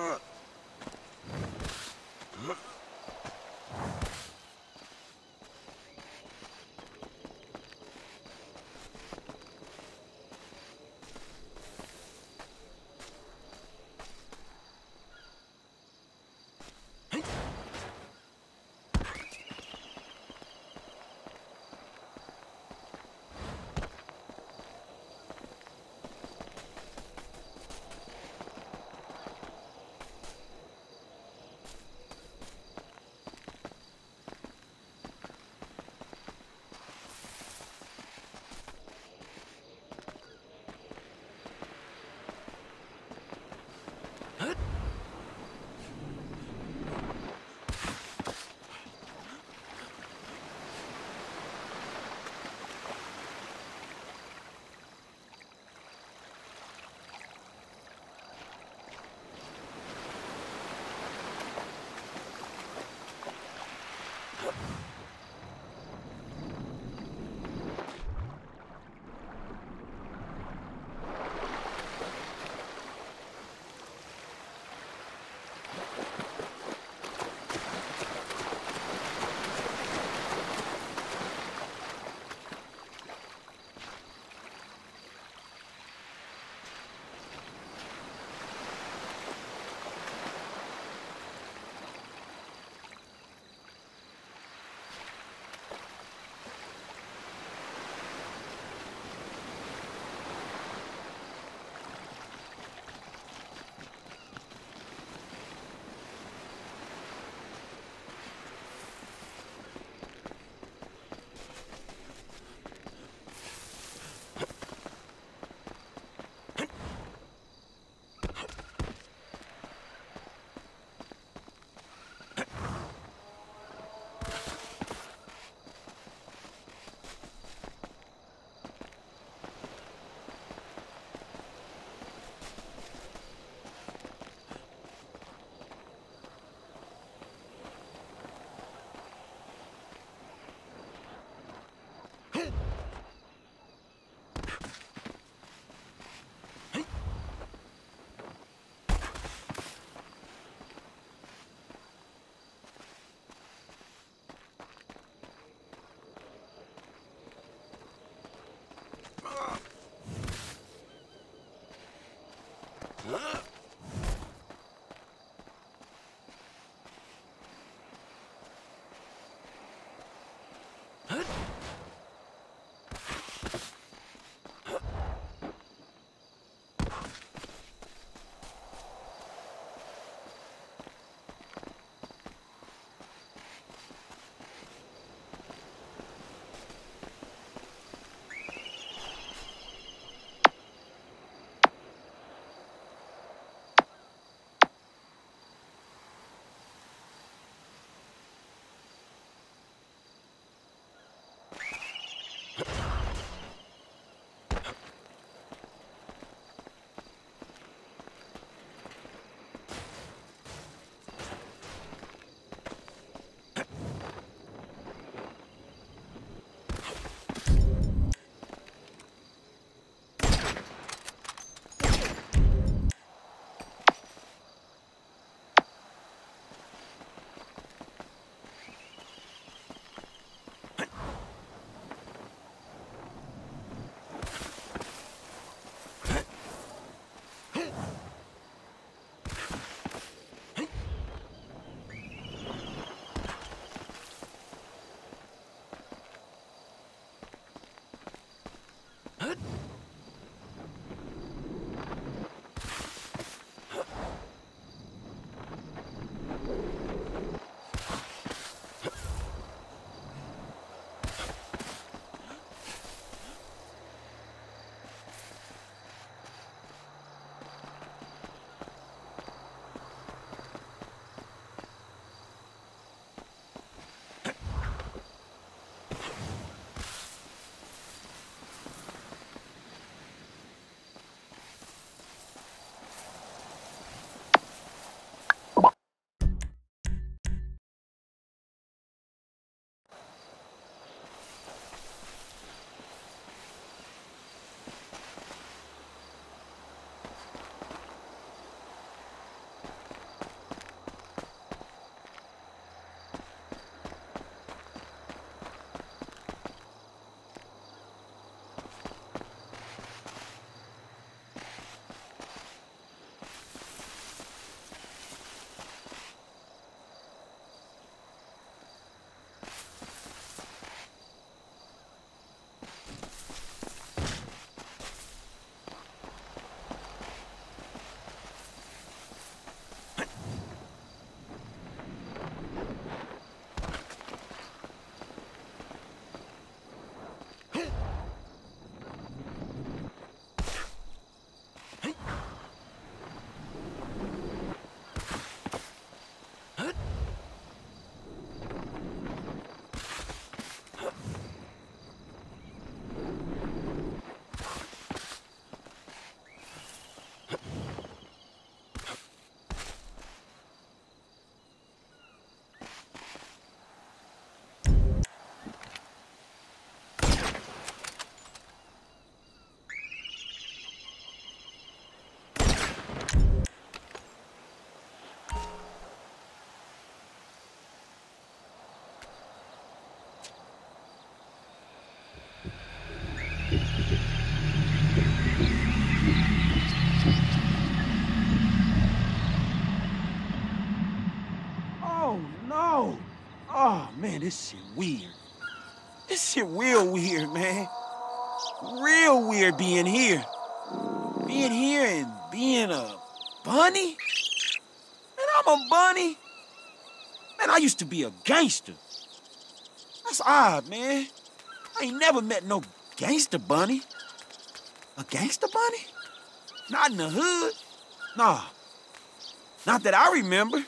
Uh. Man, this shit weird. This shit real weird, man. Real weird being here. Being here and being a bunny? Man, I'm a bunny. Man, I used to be a gangster. That's odd, man. I ain't never met no gangster bunny. A gangster bunny? Not in the hood. Nah. Not that I remember.